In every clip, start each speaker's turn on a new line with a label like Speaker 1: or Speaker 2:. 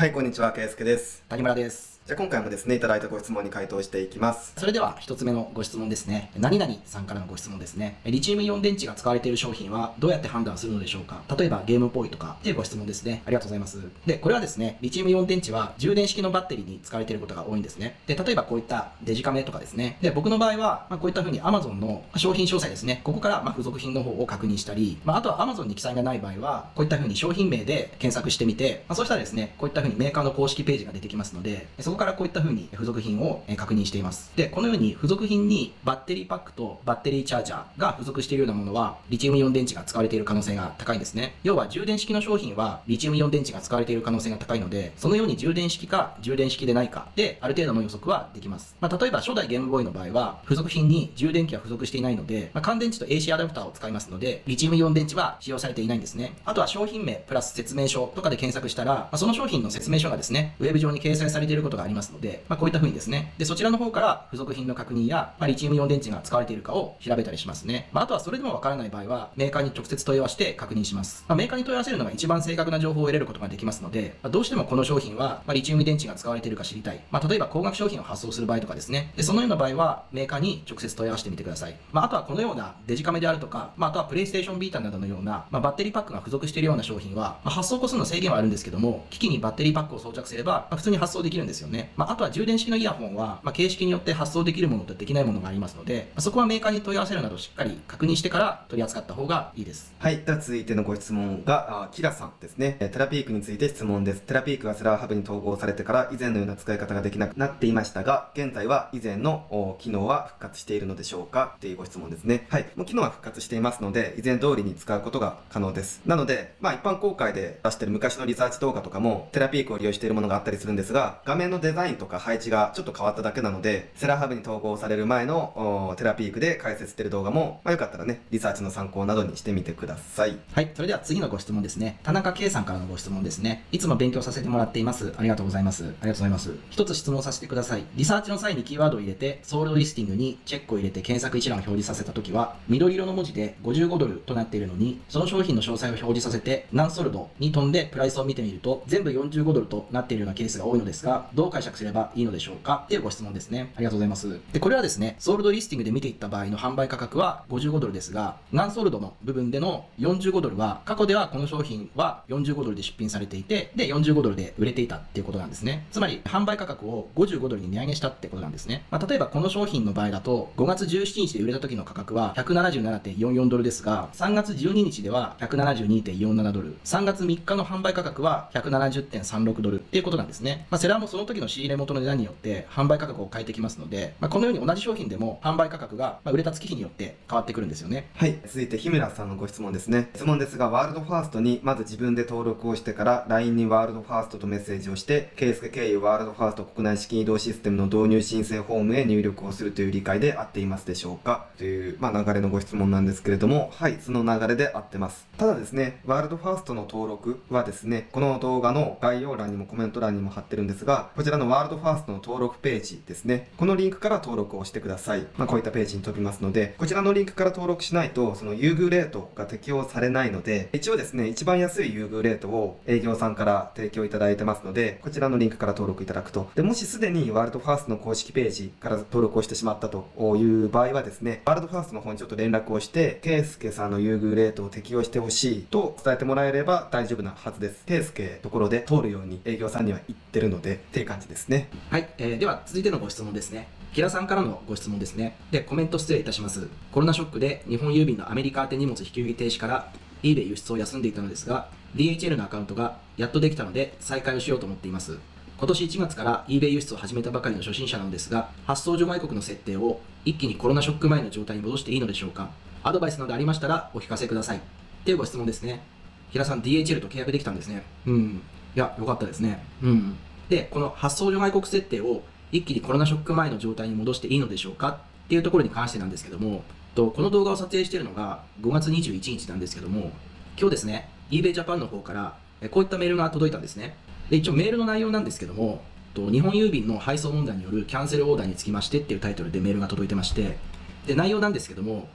Speaker 1: はい、こんにちは、けいすけです。
Speaker 2: 谷村です。
Speaker 1: じゃあ今回もですね、いただいたご質問に回答していきます。
Speaker 2: それでは一つ目のご質問ですね。何々さんからのご質問ですね。リチウムイオン電池が使われている商品はどうやって判断するのでしょうか例えばゲームっぽいとかっていうご質問ですね。ありがとうございます。で、これはですね、リチウムイオン電池は充電式のバッテリーに使われていることが多いんですね。で、例えばこういったデジカメとかですね。で、僕の場合は、ま、こういった風に Amazon の商品詳細ですね。ここからま付属品の方を確認したり、まあ、あとは Amazon に記載がない場合は、こういった風に商品名で検索してみて、まあ、そうしたらですね、こういった風にメーカーの公式ページが出てきますので、そそこからこういった風に付属品を確認しています。で、このように付属品にバッテリーパックとバッテリーチャージャーが付属しているようなものは、リチウムイオン電池が使われている可能性が高いんですね。要は充電式の商品は、リチウムイオン電池が使われている可能性が高いので、そのように充電式か充電式でないかで、ある程度の予測はできます。まあ、例えば初代ゲームボーイの場合は、付属品に充電器は付属していないので、まあ、乾電池と AC アダプターを使いますので、リチウムイオン電池は使用されていないんですね。あとは商品名プラス説明書とかで検索したら、まあ、その商品の説明書がですね、ウェブ上に掲載されていることががありますので、まあ、こういった風にですね、で、そちらの方から付属品の確認や、まあ、リチウムイオン電池が使われているかを調べたりしますね。まあ、あとはそれでもわからない場合は、メーカーに直接問い合わせて確認します。まあ、メーカーに問い合わせるのが一番正確な情報を得れることができますので、まあ、どうしてもこの商品は、まあ、リチウム電池が使われているか知りたい。まあ、例えば高額商品を発送する場合とかですね。で、そのような場合は、メーカーに直接問い合わせてみてください。まあ、あとはこのようなデジカメであるとか、まあ、あとはプレイステーションビータなどのような、まあ、バッテリーパックが付属しているような商品は、まあ、発送個数の制限はあるんですけども、機器にバッテリーパックを装着すれば、まあ、普通に発送できるんですよ。ねまあ、あとは充電式のイヤホンは、まあ、形式によって発送できるものとできないものがありますので、まあ、そこはメーカーに問い合わせるなどしっかり確認してから取り扱った方がいいです。
Speaker 1: はい、では続いてのご質問が、あキラさんですね。テラピークについて質問です。テラピークがセラーハブに統合されてから以前のような使い方ができなくなっていましたが、現在は以前の機能は復活しているのでしょうか？というご質問ですね。はい、もう機能は復活していますので、以前通りに使うことが可能です。なので、まあ一般公開で出してる昔のリサーチ動画とかも、テラピークを利用しているものがあったりするんですが、画面のデザインとか配置がちょっと変わっただけなので、セラハブに統合される前のテラピークで解説してる動画も、まあよかったらね、リサーチの参考などにしてみてください。
Speaker 2: はい。それでは次のご質問ですね。田中圭さんからのご質問ですね。いつも勉強させてもらっています。ありがとうございます。ありがとうございます。一つ質問させてください。リサーチの際にキーワードを入れて、 Sold Listing にチェックを入れて検索一覧を表示させたときは、緑色の文字で55ドルとなっているのに、その商品の詳細を表示させて、何 sold に飛んでプライスを見てみると、全部45ドルとなっているようなケースが多いのですが、どう解釈すればいいのでしょうか？っていうご質問ですね。ありがとうございます。で、これはですね、 Sold Listing で見ていった場合の販売価格は55ドルですが、何 sold の部分での45ドルは、過去ではこの商品は45ドルで出品されていて、で、45ドルで売れていたっていうことなんですね。つまり、販売価格を55ドルに値上げしたってことなんですね。まあ、例えばこの商品の場合だと、5月17日で売れた時の価格は177.44ドルですが、3月12日では172.47ドル、3月3日の販売価格は170.36ドルっていうことなんですね。まあ、セラーもその時の仕入れ元の値段によって販売価格を変えてきますので、まあ、このように同じ商品でも販売価格がま売れた月日によって変わってくるんですよね。
Speaker 1: はい。続いて、日村さんのご質問ですね。質問ですが、ワールドファーストにまず自分で登録をしてから、LINE にワールドファーストとメッセージをして、ケース経由ワールドファースト国内資金移動システムの導入申請フォームへ入力をするという理解で合っていますでしょうか？という、まあ、流れのご質問なんですけれども、はい、その流れで合ってます。ただですね、ワールドファーストの登録はですね、この動画の概要欄にもコメント欄にも貼ってるんですが、こちらちらのワールドファーストの登録ページですね、このリンクから登録をしてください。まあ、こういったページに飛びますので、こちらのリンクから登録しないと、その優遇レートが適用されないので、一応ですね、一番安い優遇レートを営業さんから提供いただいてますので、こちらのリンクから登録いただくと。で、もしすでにワールドファーストの公式ページから登録をしてしまったという場合はですね、ワールドファーストの方にちょっと連絡をして、ケイスケさんの優遇レートを適用してほしいと伝えてもらえれば大丈夫なはずです。ケイスケところで通るように営業さんには言ってるので、っていう感じですね。
Speaker 2: はい、えーでは続いてのご質問ですね。キラさんからのご質問ですね。で、コメント失礼いたします。コロナショックで日本郵便のアメリカ宛て荷物引き受け停止から eBay 輸出を休んでいたのですが、DHL のアカウントがやっとできたので再開をしようと思っています。今年1月から eBay 輸出を始めたばかりの初心者なのですが、発送除外国の設定を一気にコロナショック前の状態に戻していいのでしょうかアドバイスなどありましたらお聞かせください。っていうご質問ですね。平さん DHL と契約できたんですね。うん。いや、よかったですね。うん。で、この発送除外国設定を一気にコロナショック前の状態に戻していいのでしょうか？っていうところに関してなんですけども、とこの動画を撮影しているのが5月21日なんですけども、今日ですね、eBay Japan の方からこういったメールが届いたんですね。で、一応メールの内容なんですけども、と日本郵便の配送問題によるキャンセルオーダーにつきましてっていうタイトルでメールが届いてまして、で、内容なんですけども、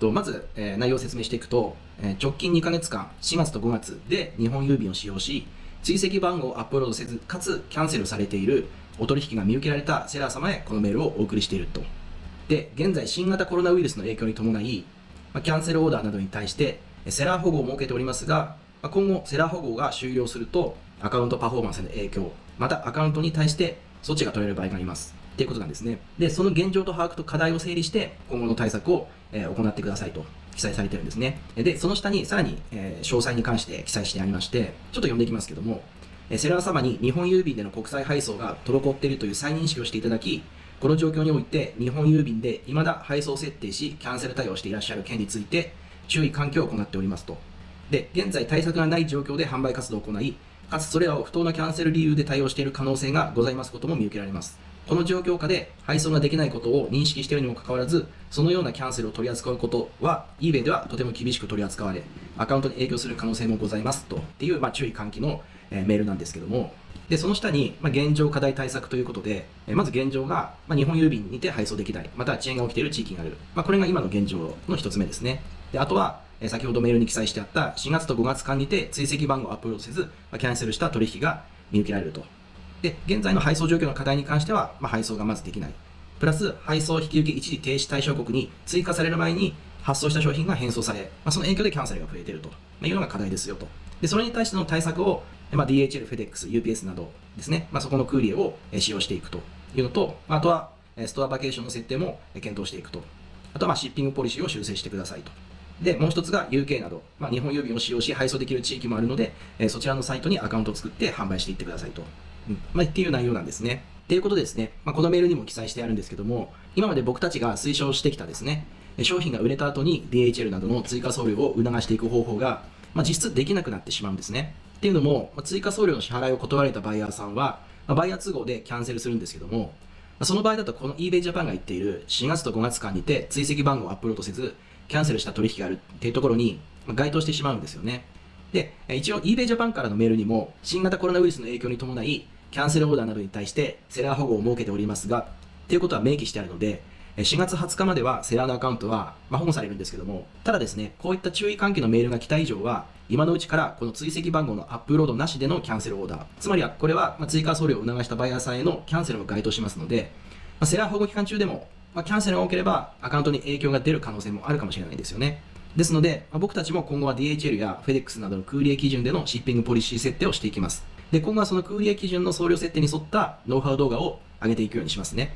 Speaker 2: とまず、え内容を説明していくと、え直近2ヶ月間、4月と5月で日本郵便を使用し、追跡番号をアップロードせず、かつキャンセルされているお取引が見受けられたセラー様へこのメールをお送りしていると。で、現在新型コロナウイルスの影響に伴い、ま、キャンセルオーダーなどに対してセラー保護を設けておりますが、ま、今後セラー保護が終了するとアカウントパフォーマンスへの影響、またアカウントに対して措置が取れる場合があります。っていうことなんですね。で、その現状と把握と課題を整理して、今後の対策を、え、行ってくださいと記載されてるんですね。で、その下にさらに、えー、詳細に関して記載してありまして、ちょっと読んでいきますけども、えセラー様に日本郵便での国際配送が滞っているという再認識をしていただき、この状況において日本郵便で未だ配送設定し、キャンセル対応していらっしゃる件について、注意喚起を行っておりますと。で、現在対策がない状況で販売活動を行い、かつそれらを不当なキャンセル理由で対応している可能性がございますことも見受けられます。この状況下で配送ができないことを認識しているにもかかわらず、そのようなキャンセルを取り扱うことは、eBay ではとても厳しく取り扱われ、アカウントに影響する可能性もございますとっていう、まあ、注意喚起の、えメールなんですけども、で、その下に、まあ、現状課題対策ということで、えまず現状が、まあ、日本郵便にて配送できない、または遅延が起きている地域がある。まあ、これが今の現状の一つ目ですね。で、あとは、え先ほどメールに記載してあった4月と5月間にて追跡番号をアップロードせず、ま、キャンセルした取引が見受けられると。で、現在の配送状況の課題に関しては、まあ、配送がまずできない。プラス、配送引き受け一時停止対象国に追加される前に発送した商品が返送され、まあ、その影響でキャンセルが増えているというのが課題ですよと。で、それに対しての対策を、まあ、DHL、FedEx、UPS などですね、まあ、そこのクーリエを使用していくというのと、あとは、ストアバケーションの設定も検討していくと。あとは、シッピングポリシーを修正してくださいと。で、もう一つが UK など、まあ、日本郵便を使用し配送できる地域もあるので、そちらのサイトにアカウントを作って販売していってくださいと。まあ、っていう内容なんですね。っていうことですね、まあ、このメールにも記載してあるんですけども、今まで僕たちが推奨してきたですね、商品が売れた後に DHL などの追加送料を促していく方法が、まあ、実質できなくなってしまうんですね。っていうのも、まあ、追加送料の支払いを断られたバイヤーさんは、まあ、バイヤー都合でキャンセルするんですけども、まあ、その場合だとこの eBay Japan が言っている4月と5月間にて追跡番号をアップロードせず、キャンセルした取引があるっていうところに該当してしまうんですよね。で、一応 eBay Japan からのメールにも、新型コロナウイルスの影響に伴い、キャンセルオーダーなどに対してセラー保護を設けておりますが、ということは明記してあるので、4月20日まではセラーのアカウントは、ま、保護されるんですけども、ただですね、こういった注意喚起のメールが来た以上は、今のうちからこの追跡番号のアップロードなしでのキャンセルオーダー、つまりはこれは追加送料を促したバイヤーさんへのキャンセルも該当しますので、ま、セラー保護期間中でも、ま、キャンセルが多ければアカウントに影響が出る可能性もあるかもしれないですよね。ですので、ま、僕たちも今後は DHL や FedEx などのクーリエ基準でのシッピングポリシー設定をしていきます。で、今後はそのクーリエ基準の送料設定に沿ったノウハウ動画を上げていくようにしますね。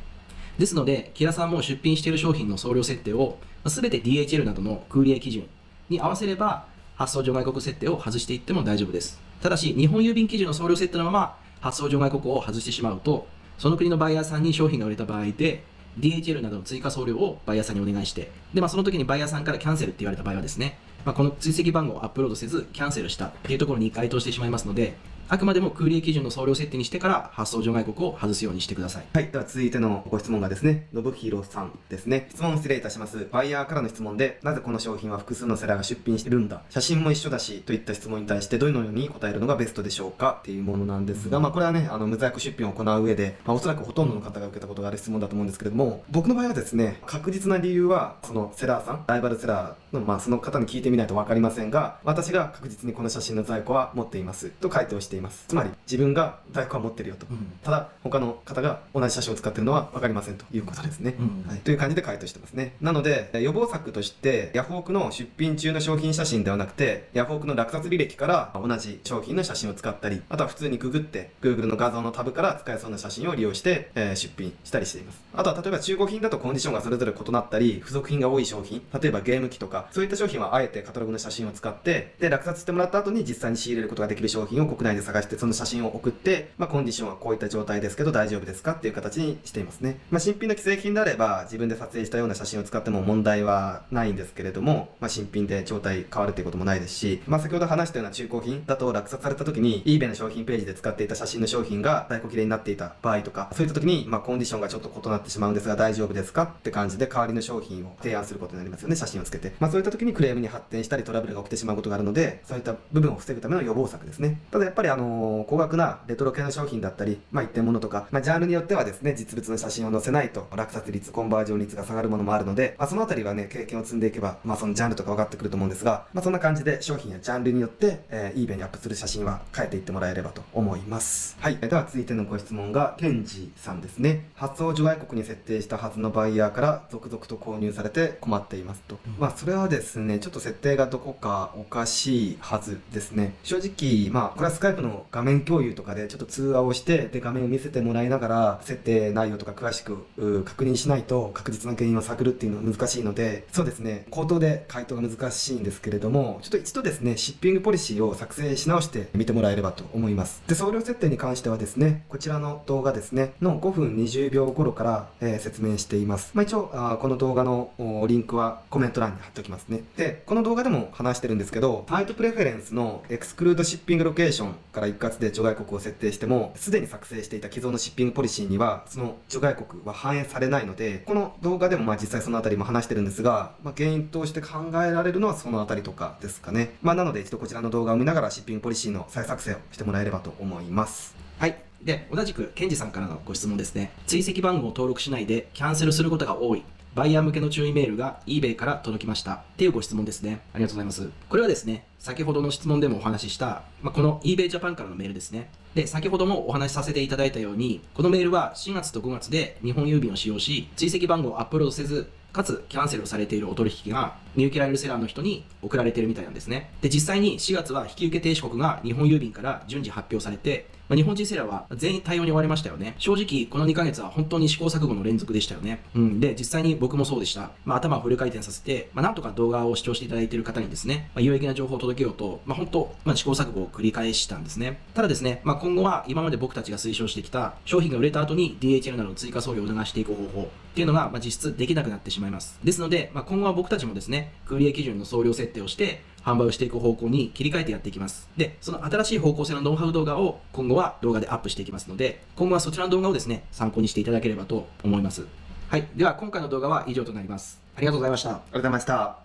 Speaker 2: ですので、キラさんも出品している商品の送料設定を、すべて DHL などのクーリエ基準に合わせれば、発送除外国設定を外していっても大丈夫です。ただし、日本郵便基準の送料設定のまま発送除外国を外してしまうと、その国のバイヤーさんに商品が売れた場合で、DHL などの追加送料をバイヤーさんにお願いして、で、まあ、その時にバイヤーさんからキャンセルって言われた場合はですね、まあ、この追跡番号をアップロードせず、キャンセルしたっていうところに該当してしまいますので、あくまでも空利基準の送料設定にしてから発送除外国を外すようにしてください。
Speaker 1: はい。では続いてのご質問がですね、信弘さんですね。質問失礼いたします。バイヤーからの質問で、なぜこの商品は複数のセラーが出品してるんだ？写真も一緒だし、といった質問に対してどのように答えるのがベストでしょうか？っていうものなんですが、まあこれはね、あの、無罪悪出品を行う上で、まあおそらくほとんどの方が受けたことがある質問だと思うんですけれども、僕の場合はですね、確実な理由は、そのセラーさん、ライバルセラーの、まあその方に聞いてみないとわかりませんが、私が確実にこの写真の在庫は持っています。と回答しています。つまり、自分が在庫は持ってるよと、うん、ただ他の方が同じ写真を使ってるのは分かりませんということですね、うん、はい、という感じで回答してますね。なので予防策としてヤフオクの出品中の商品写真ではなくてヤフオクの落札履歴から同じ商品の写真を使ったりあとは普通にググって Google の画像のタブから使えそうな写真を利用して、えー、出品したりしています。あとは例えば中古品だとコンディションがそれぞれ異なったり付属品が多い商品例えばゲーム機とかそういった商品はあえてカタログの写真を使ってで落札してもらった後に実際に仕入れることができる商品を国内で探してその写真を送ってまあ、コンディションはこういった状態ですけど大丈夫ですかっていう形にしていますね。まあ、新品の既製品であれば自分で撮影したような写真を使っても問題はないんですけれども、まあ、新品で状態変わるということもないですし、まあ、先ほど話したような中古品だと落札された時に eBay の商品ページで使っていた写真の商品が在庫切れになっていた場合とか、そういった時に、まあ、コンディションがちょっと異なってしまうんですが大丈夫ですかって感じで代わりの商品を提案することになりますよね、写真をつけて。まあ、そういった時にクレームに発展したりトラブルが起きてしまうことがあるので、そういった部分を防ぐための予防策ですね。ただやっぱりあのー高額なレトロ系の商品だったり、まあ、一点物とか、まあ、ジャンルによってはですね、実物の写真を載せないと落札率、コンバージョン率が下がるものもあるので、まあ、そのあたりはね、経験を積んでいけば、まあ、そのジャンルとか分かってくると思うんですが、まあ、そんな感じで商品やジャンルによって、えー、eBay にアップする写真は変えていってもらえればと思います。はい。では続いてのご質問が、ケンジさんですね。発送除外国に設定したはずのバイヤーから続々と購入されて困っていますと。
Speaker 2: うん
Speaker 1: まあ、それはですね、ちょっと設定がどこかおかしいはずですね。正直、まあ、これはスカイプの画面共有とかでちょっと通話をして、で、画面を見せてもらいながら、設定内容とか詳しく確認しないと確実な原因を探るっていうのは難しいので、そうですね、口頭で回答が難しいんですけれども、ちょっと一度ですね、シッピングポリシーを作成し直してみてもらえればと思います。で、送料設定に関してはですね、こちらの動画ですね、の5分20秒頃から、えー説明しています。まあ、一応、あこの動画のリンクはコメント欄に貼っておきますね。で、この動画でも話してるんですけど、サイトプレフェレンスのエクスクルードシッピングロケーションから一括で除外国を設定しても、すでに作成していた既存のシッピングポリシーには、その除外国は反映されないので、この動画でもまあ実際そのあたりも話してるんですが、まあ、原因として考えられるのはそのあたりとかですかね。まあ、なので一度こちらの動画を見ながらシッピングポリシーの再作成をしてもらえればと思います。
Speaker 2: はい。で、同じく、ケンジさんからのご質問ですね。追跡番号を登録しないで、キャンセルすることが多い。バイヤー向けの注意メールが eBay から届きました。っていうご質問ですね。ありがとうございます。これはですね、先ほどの質問でもお話しした、まあ、この eBay Japan からのメールですね。で、先ほどもお話しさせていただいたように、このメールは4月と5月で日本郵便を使用し、追跡番号をアップロードせず、かつキャンセルをされているお取引が見受けられるセラーの人に送られてるみたいなんですね。で、実際に4月は引き受け停止国が日本郵便から順次発表されて、まあ、日本人セラーは全員対応に追われましたよね。正直、この2ヶ月は本当に試行錯誤の連続でしたよね。うん。で、実際に僕もそうでした。まあ、頭をフル回転させて、まあ、なんとか動画を視聴していただいている方にですね、まあ、有益な情報を届けようと、まあ、本当、まあ、試行錯誤を繰り返したんですね。ただですね、まあ、今後は今まで僕たちが推奨してきた商品が売れた後に DHL などの追加送料を促していく方法っていうのが、まあ、実質できなくなってしまいます。ですので、まあ、今後は僕たちもですね、クーリエ基準の総量設定をして、販売をしていく方向に切り替えてやっていきます。で、その新しい方向性のノウハウ動画を今後は動画でアップしていきますので、今後はそちらの動画をですね、参考にしていただければと思います。はい。では、今回の動画は以上となります。ありがとうございました。
Speaker 1: ありがとうございました。